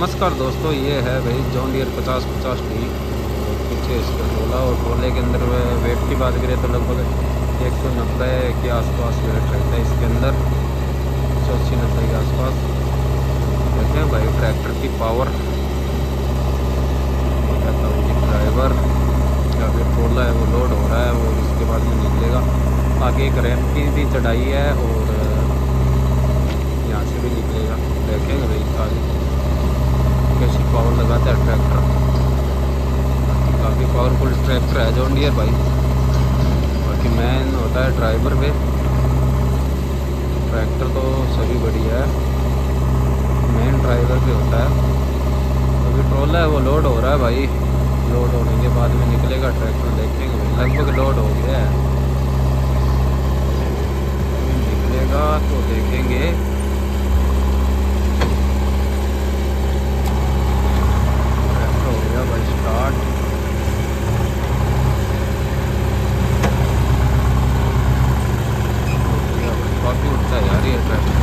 नमस्कार दोस्तों, ये है भाई जॉन डियर पचास पचास टी। पीछे इसका ट्रोला और ट्रोले के अंदर वेट की बात करें तो लगभग एक सौ नब्बे के आसपास वेट रहता है इसके अंदर। एक सौ अस्सी नब्बे के आसपास। देखें भाई, ट्रैक्टर की पावर कहता हूँ ड्राइवर का जो ट्रोला है, वो लोड हो रहा है, वो इसके बाद में निकलेगा। आगे एक रैम की भी चढ़ाई है और, यहाँ से भी निकलेगा देखेंगे भाई आगे कैसी पावर लगाता है ट्रैक्टर काफ़ी पावरफुल ट्रैक्टर है जो डियर भाई बाकी मैन होता है ड्राइवर पे। ट्रैक्टर तो सभी बढ़िया है। मेन ड्राइवर पे होता है। अभी ट्रोला है, वो लोड हो रहा है भाई। लोड होने के बाद में निकलेगा ट्रैक्टर देखेंगे लगभग लोड हो गया है। abiertas.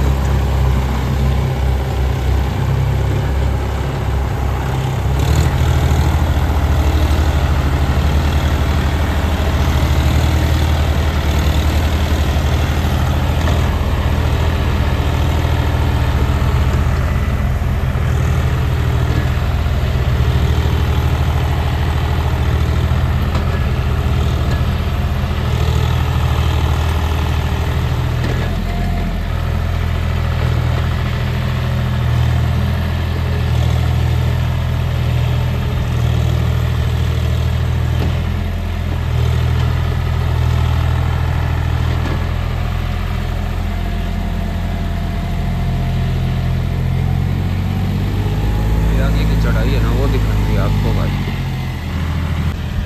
चढ़ाई है ना, वो दिखाएँगे आपको भाई।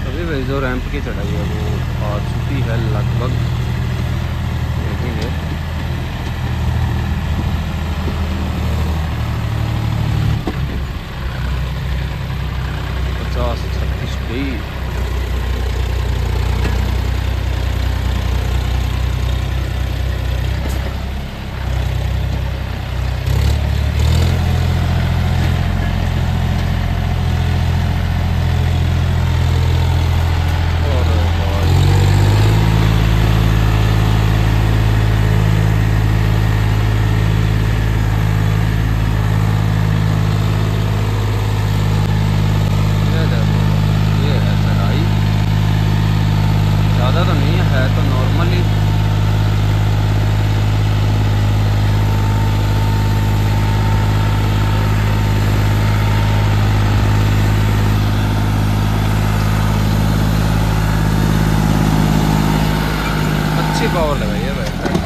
अभी भाई जो रैंप की चढ़ाई है, वो आ चुकी है लगभग। देखेंगे। पचास छत्तीस बीस अच्छी पावर लगाई है भाई